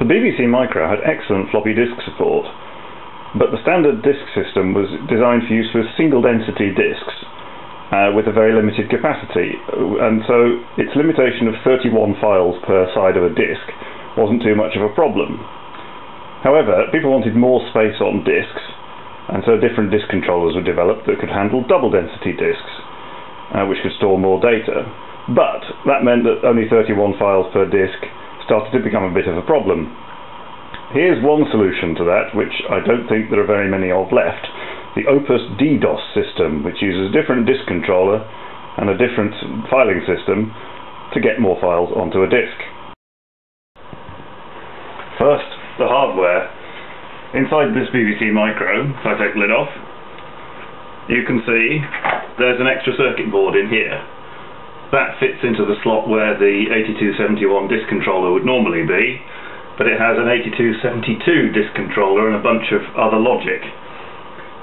The BBC Micro had excellent floppy disk support, but the standard disk system was designed for use with single density disks uh, with a very limited capacity, and so its limitation of 31 files per side of a disk wasn't too much of a problem. However, people wanted more space on disks, and so different disk controllers were developed that could handle double density disks, uh, which could store more data. But that meant that only 31 files per disk started to become a bit of a problem. Here's one solution to that, which I don't think there are very many of left. The Opus DDoS system, which uses a different disk controller and a different filing system to get more files onto a disk. First, the hardware. Inside this BBC Micro, if I take the lid off, you can see there's an extra circuit board in here. That fits into the slot where the 8271 disk controller would normally be, but it has an 8272 disk controller and a bunch of other logic.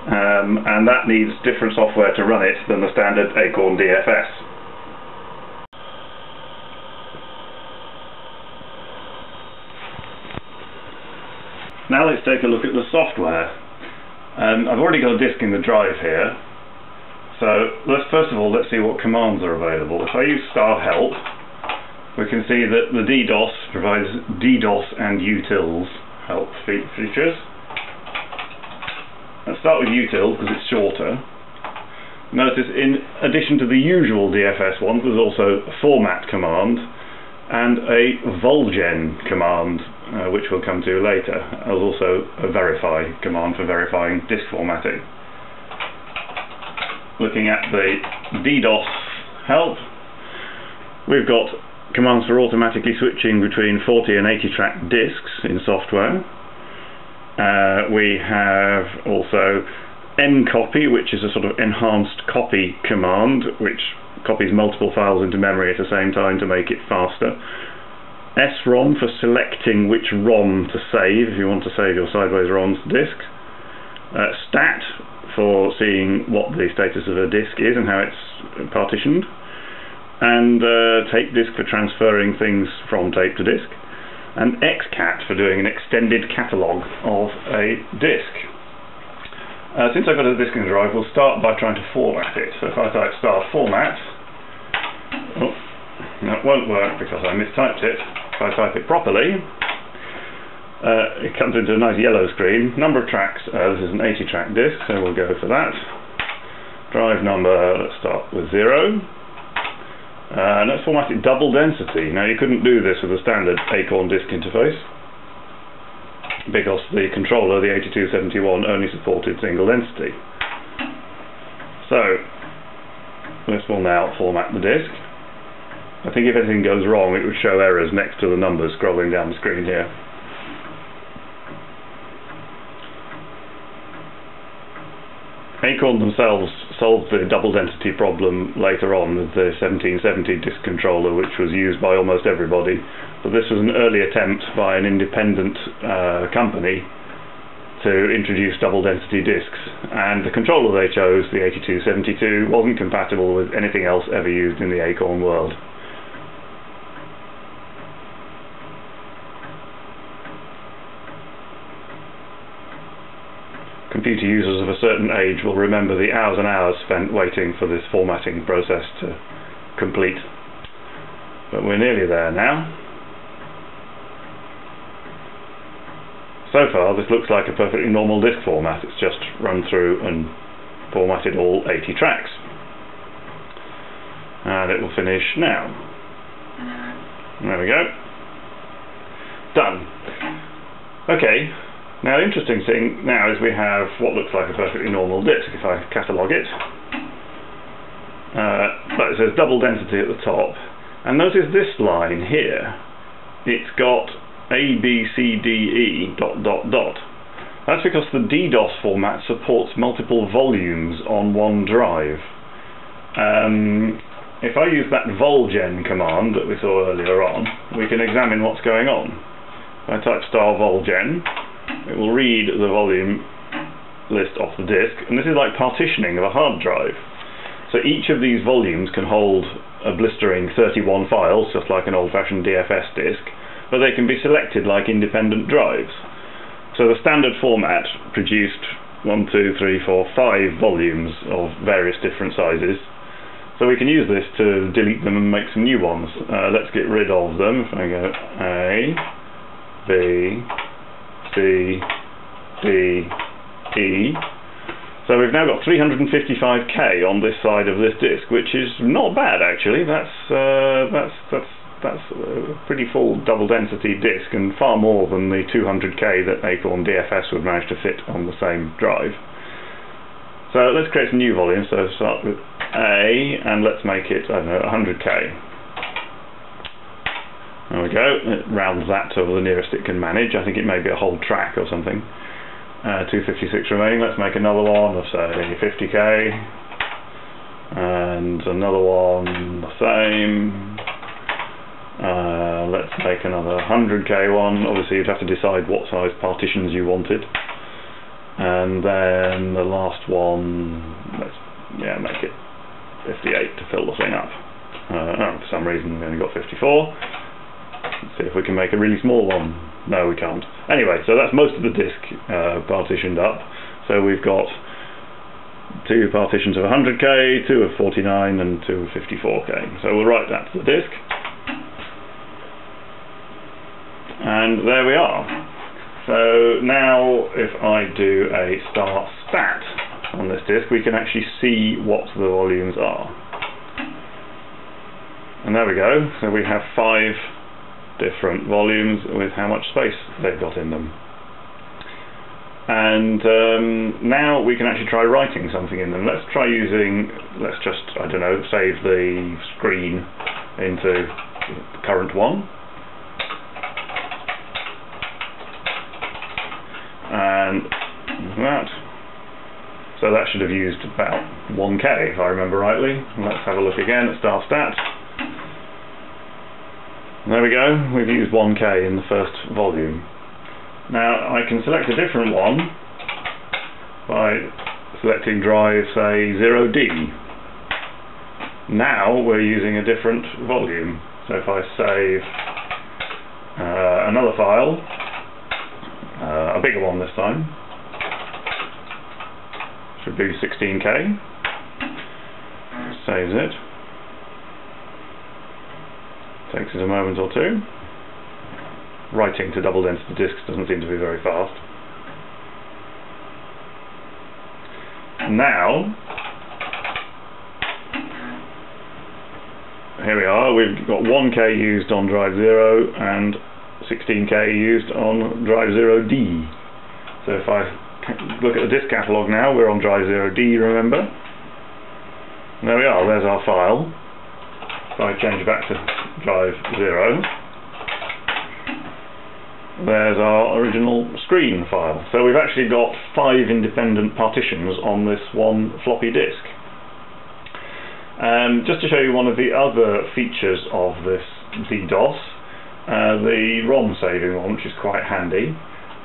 Um, and that needs different software to run it than the standard Acorn DFS. Now let's take a look at the software. Um, I've already got a disk in the drive here, so let's first of all let's see what commands are available. If I use star help, we can see that the DDoS provides DDoS and utils help fe features. Let's start with util because it's shorter. Notice in addition to the usual DFS ones there's also a format command and a volgen command uh, which we'll come to later. There's also a verify command for verifying disk formatting looking at the DDoS help, we've got commands for automatically switching between 40 and 80 track disks in software. Uh, we have also mcopy, which is a sort of enhanced copy command, which copies multiple files into memory at the same time to make it faster. SROM for selecting which ROM to save if you want to save your sideways ROMs to disk. Uh, stat for seeing what the status of a disk is and how it's partitioned and uh, tape disk for transferring things from tape to disk and XCAT for doing an extended catalogue of a disk. Uh, since I've got a disk in drive we'll start by trying to format it. So if I type star format oh, that won't work because I mistyped it. If I type it properly uh, it comes into a nice yellow screen. Number of tracks, uh, this is an 80 track disc, so we'll go for that. Drive number, let's start with 0. Uh, and let's format it double density. Now you couldn't do this with a standard Acorn disk interface because the controller, the 8271, only supported single density. So, this will now format the disk. I think if anything goes wrong it would show errors next to the numbers scrolling down the screen here. Acorn themselves solved the double density problem later on with the 1770 disk controller which was used by almost everybody but this was an early attempt by an independent uh, company to introduce double density disks and the controller they chose, the 8272, wasn't compatible with anything else ever used in the Acorn world. Computer users of a certain age will remember the hours and hours spent waiting for this formatting process to complete. But we're nearly there now. So far this looks like a perfectly normal disk format, it's just run through and formatted all 80 tracks. And it will finish now. Uh-huh. There we go. Done. Okay, now the interesting thing now is we have what looks like a perfectly normal disk if I catalogue it. Uh, but it says double density at the top. And notice this line here. It's got A, B, C, D, E, dot, dot, dot. That's because the DDoS format supports multiple volumes on one drive. Um, if I use that volgen command that we saw earlier on, we can examine what's going on. I type star volgen, it will read the volume list off the disk and this is like partitioning of a hard drive so each of these volumes can hold a blistering 31 files just like an old-fashioned DFS disk but they can be selected like independent drives. So the standard format produced one, two, three, four, five volumes of various different sizes. So we can use this to delete them and make some new ones. Uh, let's get rid of them. If I go A, B, C, D, E. So we've now got 355k on this side of this disk, which is not bad actually. That's uh, that's that's that's a pretty full double density disk and far more than the 200k that Acorn DFS would manage to fit on the same drive. So let's create some new volumes. So start with A and let's make it, I don't know, 100k. There we go, it rounds that to the nearest it can manage. I think it may be a whole track or something. Uh, 256 remaining. Let's make another one of say 50k, and another one the same. Uh, let's make another 100k one. Obviously, you'd have to decide what size partitions you wanted. And then the last one, let's yeah make it 58 to fill the thing up. Uh, oh, for some reason, we only got 54. See if we can make a really small one. No, we can't. Anyway, so that's most of the disk uh, partitioned up. So we've got two partitions of 100k, two of 49, and two of 54k. So we'll write that to the disk. And there we are. So now if I do a start stat on this disk, we can actually see what the volumes are. And there we go. So we have five different volumes with how much space they've got in them. And um, now we can actually try writing something in them. Let's try using, let's just, I don't know, save the screen into the current one. And that. So that should have used about 1k if I remember rightly. Let's have a look again at star stat. There we go, we've used 1k in the first volume. Now I can select a different one by selecting drive say 0D. Now we're using a different volume. So if I save uh, another file, uh, a bigger one this time, should be 16k, saves it. Takes us a moment or two. Writing to double density disks doesn't seem to be very fast. Now, here we are, we've got 1K used on drive 0 and 16K used on drive 0D. So if I look at the disk catalogue now, we're on drive 0D, remember? There we are, there's our file. If I change back to drive 0, there's our original screen file. So we've actually got five independent partitions on this one floppy disk. Um, just to show you one of the other features of this DDoS, uh, the ROM saving one, which is quite handy.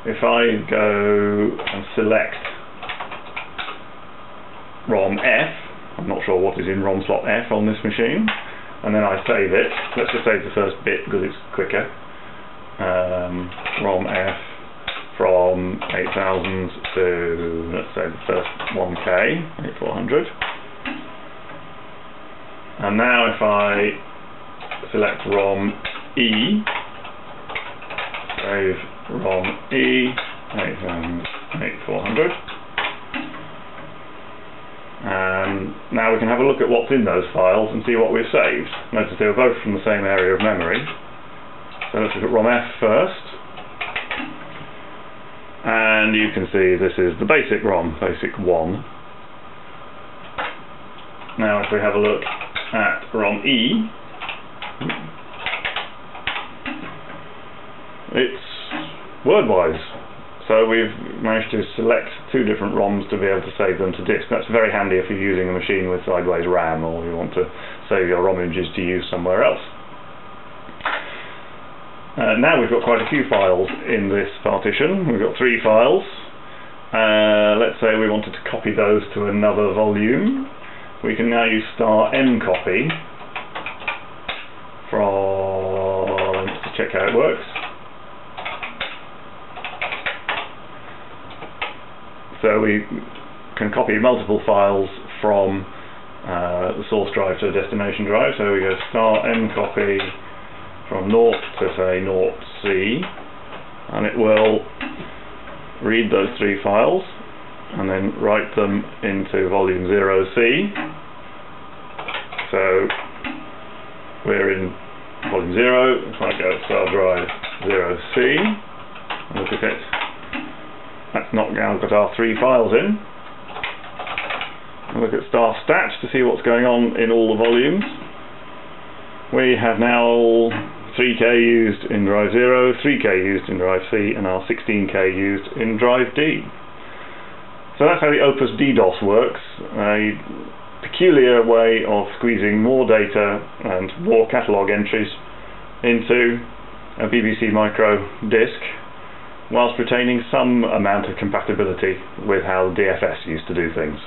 If I go and select ROM F, I'm not sure what is in ROM slot F on this machine, and then I save it. Let's just save the first bit because it's quicker. Um, ROM F from 8000 to, let's say, the first 1K, 8400. And now if I select ROM E, save ROM E, 8400. Um, now we can have a look at what's in those files and see what we've saved. Notice they were both from the same area of memory. So let's look at ROM-F first. And you can see this is the basic ROM, basic 1. Now if we have a look at ROM-E, it's Wordwise. So we've managed to select two different ROMs to be able to save them to disk. That's very handy if you're using a machine with sideways RAM or you want to save your ROM images to use somewhere else. Uh, now we've got quite a few files in this partition. We've got three files. Uh, let's say we wanted to copy those to another volume. We can now use star mcopy from, to check how it works So we can copy multiple files from uh, the source drive to the destination drive. So we go start m copy from naught to say naught c, and it will read those three files and then write them into volume 0c. So we're in volume 0, if I go star drive 0c, and look at it, that's not now got our three files in. Look at star stat to see what's going on in all the volumes. We have now 3K used in drive 0, 3K used in drive C, and our 16K used in drive D. So that's how the Opus DDoS works, a peculiar way of squeezing more data and more catalogue entries into a BBC Micro disk whilst retaining some amount of compatibility with how DFS used to do things.